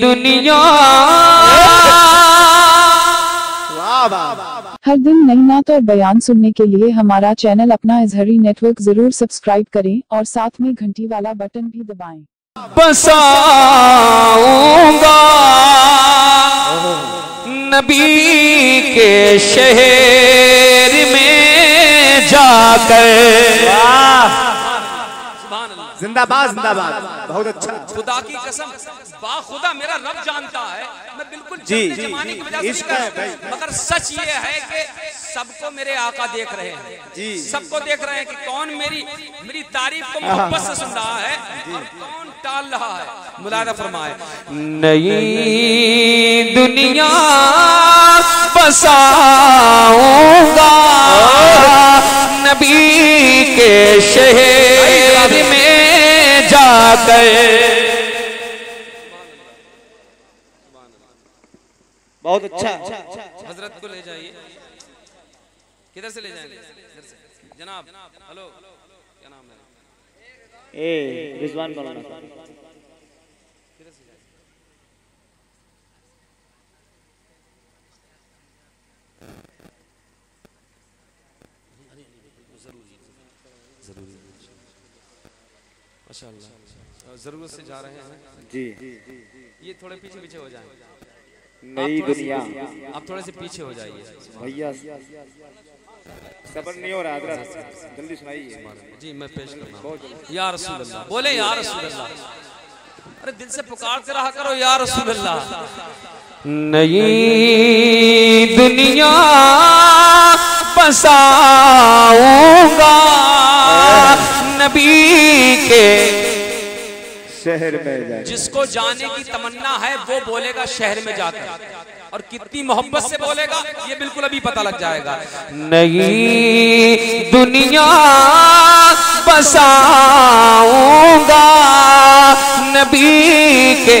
दुनिया। वाह वाह हर दिन नई नात और बयान सुनने के लिए हमारा चैनल अपना इजहरी नेटवर्क ज़रूर सब्सक्राइब करें और साथ में घंटी वाला बटन भी दबाएँ। बसाऊँगा। नबी के शहर में जाकर। जिंदाबाद जिंदाबाद। बहुत अच्छा। खुदा की कसम बा खुदा मेरा रब जानता है। मैं बिल्कुल जी, जमाने की वजह से है। मगर सच ये है कि सबको मेरे आका देख रहे हैं। जी। सबको देख रहे हैं कि कौन मेरी मेरी तारीफ़ को मोहब्बत से सुन रहा है और कौन टाल रहा है। मुलादा फरमाए नई दुनिया बसाऊँगा नबी के शहर में जाकर। बहुत अच्छा। हज़रत को ले जाइए। किधर से ले जाएँगे? इधर से। जनाब हेलो। क्या नाम है? ए रिजवान ज़रूरत से जा रहे हैं जी। ये थोड़े पीछे पीछे हो जाएँ। नई दुनिया। आप थोड़े से पीछे हो जाइए। भैया सबर नहीं हो रहा जल्दी सुनाइए। जी मैं पेश करना हूँ। या रसूल अल्लाह बोले या रसूल अल्लाह अरे दिल से पुकार पुकारते रहा करो यार रसूल अल्लाह नई दुनिया बसाऊँगा नबी के शहर में जिसको जाने की तमन्ना है वो बोलेगा शहर में जाकर। और कितनी मोहब्बत से बोलेगा ये बिल्कुल अभी पता लग जाएगा। नई दुनिया बसाऊँगा नबी के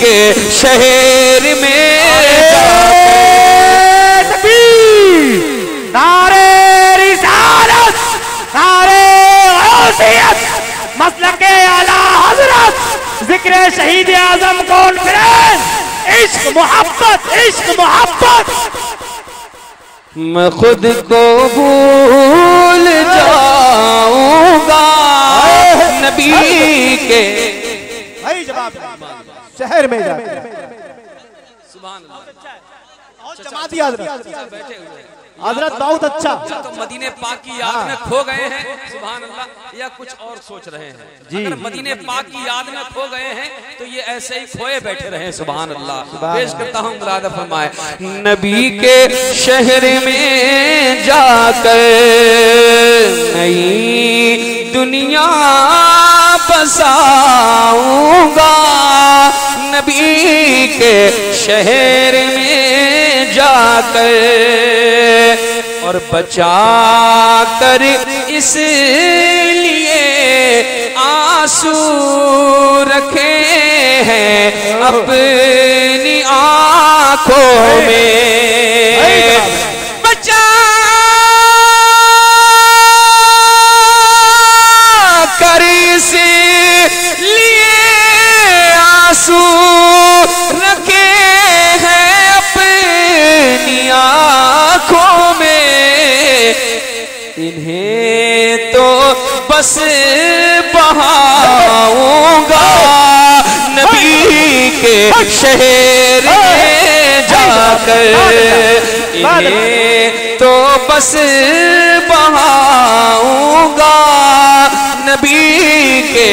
के शहर में नारे रिसालत नारे गौसियत मसलक आला हज़रत ज़िक्र शहीद आज़म कॉन्फ्रेंस इश्क मोहब्बत इश्क मोहब्बत। मैं खुद को भूल जाऊँगा नबी के भाई जवाब शहर में जा सुभान अल्लाह। जमा हज़रत। बैठे हुए हैं। हज़रत बहुत अच्छा। तो मदीने पाक की याद में खो गए हैं सुबह अल्लाह या कुछ और सोच रहे हैं। अगर मदीने पाक की याद में खो गए हैं तो ये ऐसे ही खोए बैठे रहे सुबह अल्लाह। पेश करता हूँ मुरादा फरमाए नबी के शहर में जाकर नई दुनिया बसाऊँगा। नबी के शहर में जाकर और बचा कर इसलिए आँसू रखे हैं अपनी आँखों में। शहर में जाकर इन्हें तो बस बहाऊँगा नबी के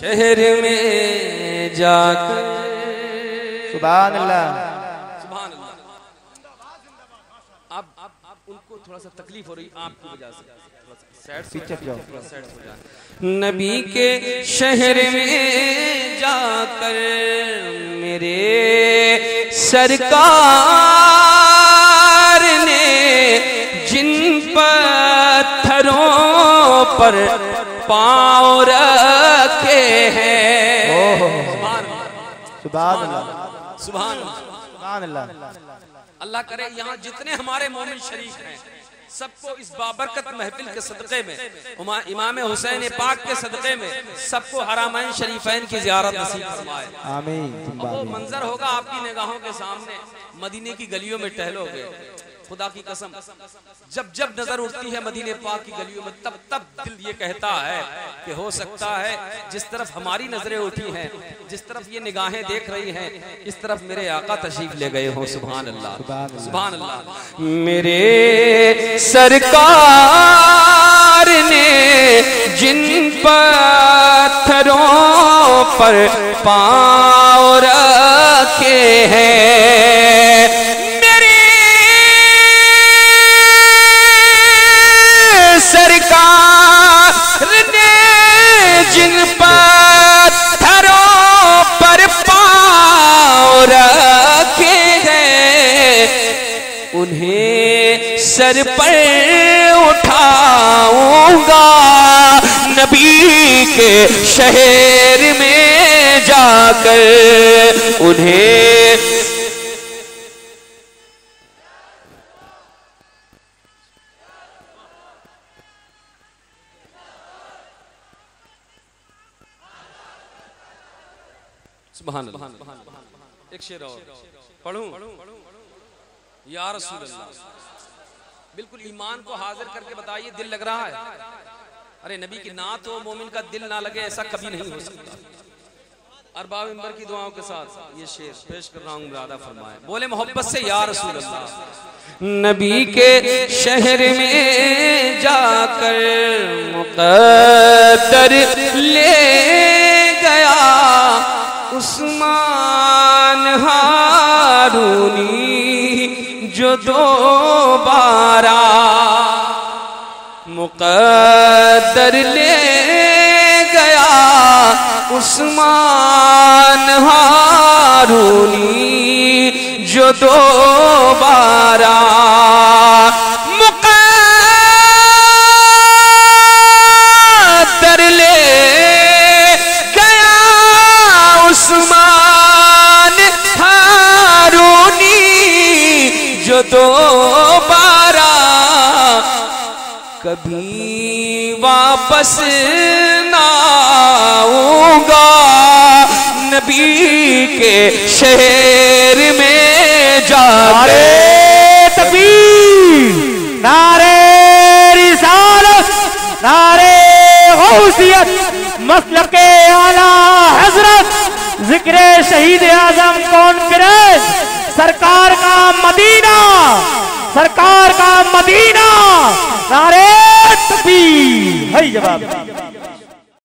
शहर में जाकर। सुबह अल्लाह अब अब अब उनको थोड़ा सा तकलीफ़ हो रही आपकी वजह से। नबी के शहर में जाकर मेरे सरकार ने जिन पत्थरों पर पाँव रखे हैं। सुभान अल्लाह। सुभान सुभान अल्लाह। अल्लाह करे यहाँ जितने हमारे मोमिन शरीफ हैं सबको इस बाबरकत महफिल के सदक़े में इमाम हुसैन पाक के सदक़े में सबको हरामैन शरीफैन की जियारत नसीब फरमाए। आमीन। वो मंजर होगा आपकी निगाहों के सामने मदीने की गलियों में टहलोगे। खुदा की कसम, जब जब नज़र उठती है मदीने पाक की गलियों में, तब तब दिल ये कहता है कि हो सकता है जिस तरफ़ हमारी नज़रें उठी हैं, जिस तरफ़ ये निगाहें देख रही हैं, इस तरफ़ मेरे आका तशरीफ़ ले गए हो सुभान अल्लाह सुभान अल्लाह मेरे सरकार ने जिन पत्थरों पर पाँव रखे हैं उन्हें सर पर उठाऊँगा। नबी के शहर में जाकर उन्हें एक शेर और। पढ़ूं? या रसूल अल्लाह बिल्कुल ईमान को हाजिर करके बताइए, दिल लग रहा है? अरे नबी की ना तो मोमिन का दिल ना लगे, ऐसा कभी नहीं हो सकता। अरबाब इंबर की दुआओं के साथ ये शेर पेश कर रहा हूँ मुरादा फरमाए। बोले, मोहब्बत से या रसूल अल्लाह नबी के शहर में जाकर मुकद्दर ले दोबारा मुकदर ले गया उस्मान हारूनी जो दोबारा वापस ना आऊँगा। नबी के शहर में जाकर तकबीर, नारे रिसालत, नारे हौसियत मसल के आला हज़रत, ज़िक्र शहीद आज़म कॉन्फ्रेंस सरकार का मदीना। सरकार का मदीना नारे तकबीर। है जवाब।